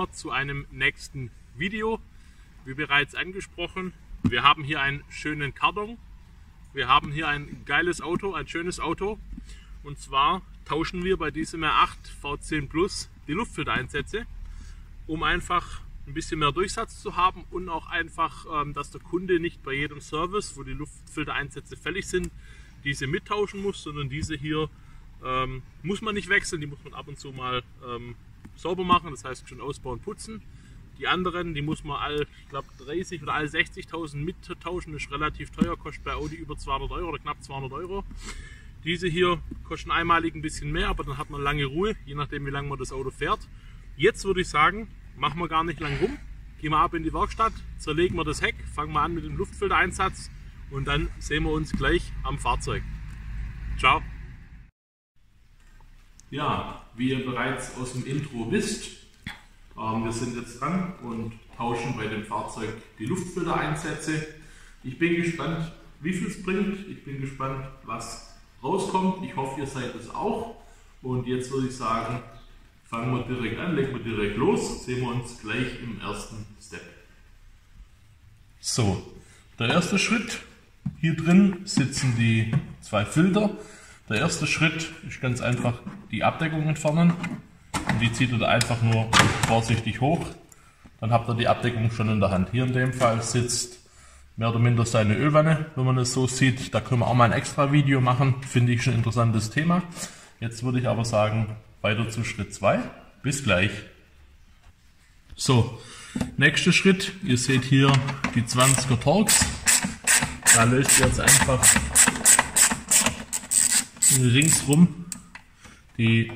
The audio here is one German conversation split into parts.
wir zu einem nächsten Video. Wie bereits angesprochen, wir haben hier einen schönen Karton. Wir haben hier ein geiles Auto, ein schönes Auto. Und zwar tauschen wir bei diesem R8 V10 Plus die Luftfiltereinsätze, um einfach ein bisschen mehr Durchsatz zu haben und auch einfach, ähm, dass der Kunde nicht bei jedem Service, wo die Luftfiltereinsätze fällig sind, diese mittauschen muss, sondern diese hier ähm, muss man nicht wechseln, die muss man ab und zu mal ähm, sauber machen, das heißt schon ausbauen, putzen. Die anderen, die muss man all, ich glaube 30 oder all 60.000 mittauschen, das ist relativ teuer, kostet bei Audi über 200 Euro oder knapp 200 Euro. Diese hier kosten einmalig ein bisschen mehr, aber dann hat man lange Ruhe, je nachdem wie lange man das Auto fährt. Jetzt würde ich sagen, machen wir gar nicht lang rum, gehen wir ab in die Werkstatt, zerlegen wir das Heck, fangen wir an mit dem Luftfiltereinsatz und dann sehen wir uns gleich am Fahrzeug. Ciao! Ja, wie ihr bereits aus dem Intro wisst, ähm, wir sind jetzt dran und tauschen bei dem Fahrzeug die Luftfiltereinsätze. Ich bin gespannt, wie viel es bringt. Ich bin gespannt, was rauskommt. Ich hoffe, ihr seid es auch. Und jetzt würde ich sagen, fangen wir direkt an, legen wir direkt los. Sehen wir uns gleich im ersten Step. So, der erste Schritt. Hier drin sitzen die zwei Filter. Der erste Schritt ist ganz einfach die Abdeckung entfernen. Und die zieht ihr einfach nur vorsichtig hoch. Dann habt ihr die Abdeckung schon in der Hand. Hier in dem Fall sitzt mehr oder minder seine Ölwanne, wenn man es so sieht. Da können wir auch mal ein extra Video machen. Finde ich schon ein interessantes Thema. Jetzt würde ich aber sagen, weiter zu Schritt 2. Bis gleich. So, nächster Schritt. Ihr seht hier die 20er Torx. Da löst ihr jetzt einfach ringsrum die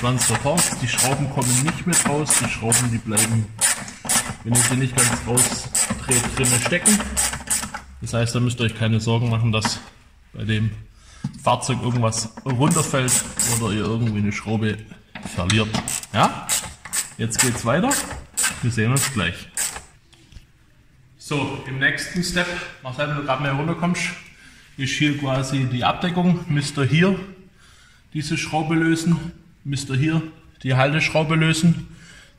20er Torx. Die Schrauben kommen nicht mit raus. Die Schrauben, die bleiben, wenn ihr sie nicht ganz rausdreht, drinnen stecken. Das heißt, da müsst ihr euch keine Sorgen machen, dass bei dem Fahrzeug irgendwas runterfällt oder ihr irgendwie eine Schraube verliert. Ja, jetzt geht's weiter. Wir sehen uns gleich. So, im nächsten Step, Marcel, wenn du gerade mehr runterkommst, ist hier quasi die Abdeckung. Müsst ihr hier diese Schraube lösen, müsst ihr hier die Halteschraube lösen,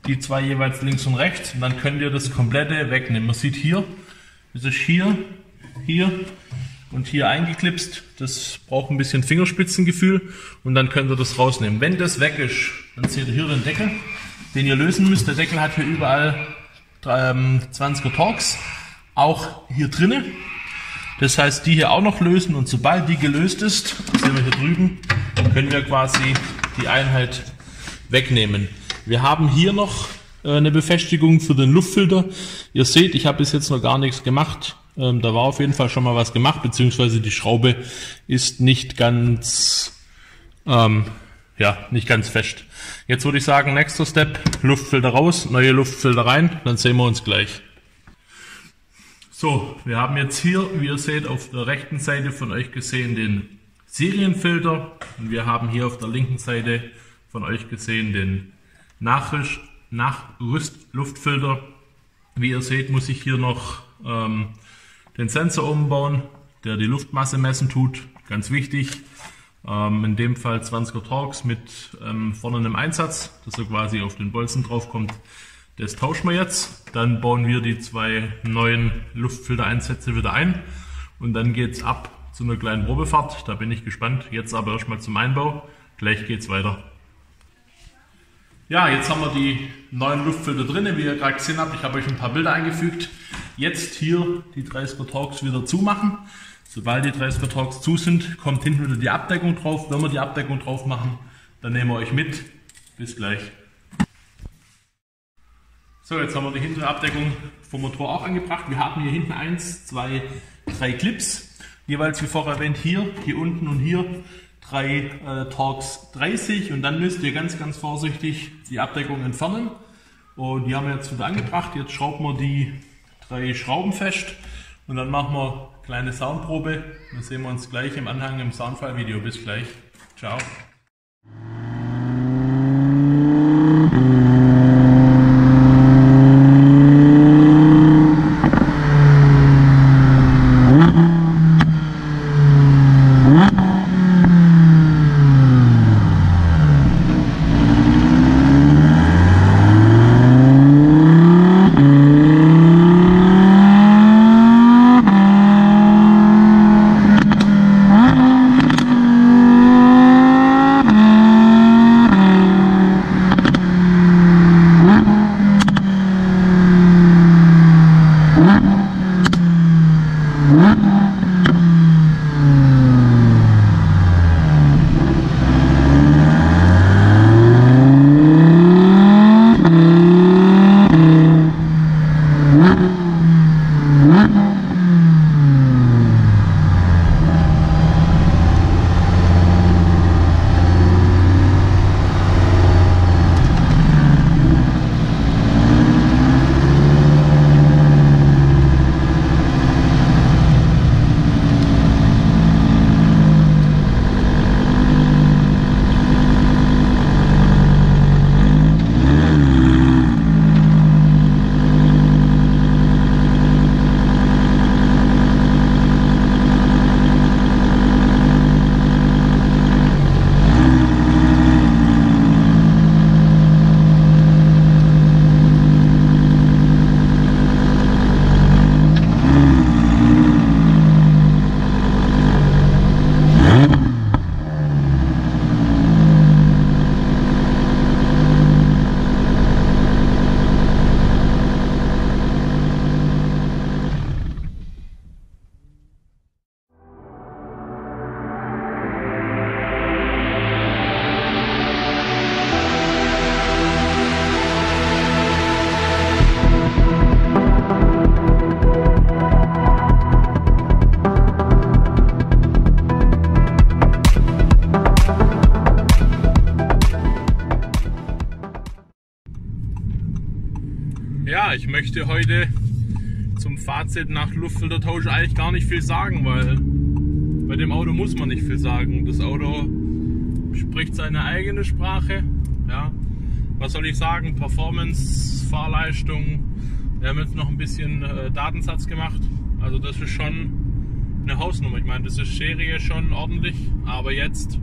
die zwei jeweils links und rechts und dann könnt ihr das komplette wegnehmen. Man sieht hier, es ist hier, hier und hier eingeklipst. Das braucht ein bisschen Fingerspitzengefühl und dann könnt ihr das rausnehmen. Wenn das weg ist, dann seht ihr hier den Deckel, den ihr lösen müsst. Der Deckel hat hier überall 20er ähm, Torx, auch hier drinnen. Das heißt, die hier auch noch lösen und sobald die gelöst ist, sehen wir hier drüben, können wir quasi die Einheit wegnehmen. Wir haben hier noch äh, eine Befestigung für den Luftfilter. Ihr seht, ich habe bis jetzt noch gar nichts gemacht. Ähm, da war auf jeden Fall schon mal was gemacht, beziehungsweise die Schraube ist nicht ganz, ähm, ja, nicht ganz fest. Jetzt würde ich sagen, nächster Step, Luftfilter raus, neue Luftfilter rein, dann sehen wir uns gleich. So, wir haben jetzt hier, wie ihr seht, auf der rechten Seite von euch gesehen den Serienfilter und wir haben hier auf der linken Seite von euch gesehen den Nachrüstluftfilter. Wie ihr seht, muss ich hier noch ähm, den Sensor umbauen, der die Luftmasse messen tut. Ganz wichtig. Ähm, in dem Fall 20er Torx mit ähm, vorne einem Einsatz, dass er quasi auf den Bolzen draufkommt. Das tauschen wir jetzt. Dann bauen wir die zwei neuen Luftfiltereinsätze wieder ein. Und dann geht's ab zu einer kleinen Probefahrt. Da bin ich gespannt. Jetzt aber erstmal zum Einbau. Gleich geht's weiter. Ja, jetzt haben wir die neuen Luftfilter drin, wie ihr gerade gesehen habt. Ich habe euch ein paar Bilder eingefügt. Jetzt hier die 30er Torx wieder zumachen. Sobald die 30er Torx zu sind, kommt hinten wieder die Abdeckung drauf. Wenn wir die Abdeckung drauf machen, dann nehmen wir euch mit. Bis gleich. So, jetzt haben wir die hintere Abdeckung vom Motor auch angebracht. Wir haben hier hinten eins, zwei, drei Clips. Jeweils wie vorher erwähnt hier, hier unten und hier drei äh, Torx 30 und dann müsst ihr ganz, ganz vorsichtig die Abdeckung entfernen. Und die haben wir jetzt wieder angebracht. Jetzt schrauben wir die drei Schrauben fest und dann machen wir eine kleine Soundprobe. Dann sehen wir uns gleich im Anhang im Soundfall-Video. Bis gleich. Ciao. Mm-hmm. Möchte heute zum Fazit nach Luftfiltertausch eigentlich gar nicht viel sagen, weil bei dem Auto muss man nicht viel sagen. Das Auto spricht seine eigene Sprache. Ja. Was soll ich sagen? Performance, Fahrleistung. Wir haben jetzt noch ein bisschen äh, Datensatz gemacht. Also das ist schon eine Hausnummer. Ich meine, das ist Serie schon ordentlich, aber jetzt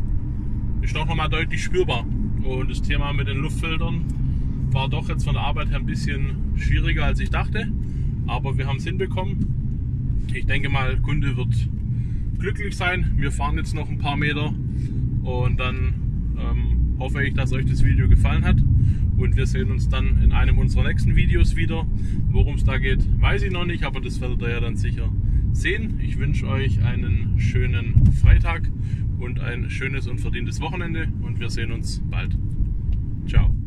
ist doch nochmal deutlich spürbar. Und das Thema mit den Luftfiltern war doch jetzt von der Arbeit her ein bisschen schwieriger als ich dachte. Aber wir haben es hinbekommen. Ich denke mal, Kunde wird glücklich sein. Wir fahren jetzt noch ein paar Meter und dann ähm, hoffe ich, dass euch das Video gefallen hat. Und wir sehen uns dann in einem unserer nächsten Videos wieder. Worum es da geht, weiß ich noch nicht, aber das werdet ihr ja dann sicher sehen. Ich wünsche euch einen schönen Freitag und ein schönes und verdientes Wochenende und wir sehen uns bald. Ciao.